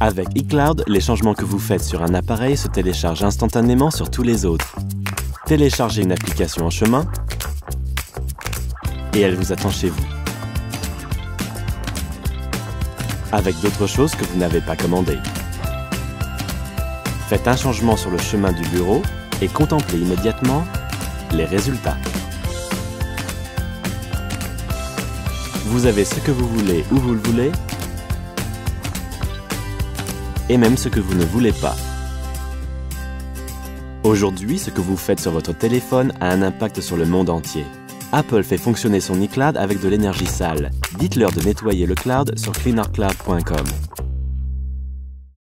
Avec iCloud, les changements que vous faites sur un appareil se téléchargent instantanément sur tous les autres. Téléchargez une application en chemin et elle vous attend chez vous. Avec d'autres choses que vous n'avez pas commandées. Faites un changement sur le chemin du bureau et contemplez immédiatement les résultats. Vous avez ce que vous voulez où vous le voulez et même ce que vous ne voulez pas. Aujourd'hui, ce que vous faites sur votre téléphone a un impact sur le monde entier. Apple fait fonctionner son iCloud avec de l'énergie sale. Dites-leur de nettoyer le cloud sur cleanercloud.com.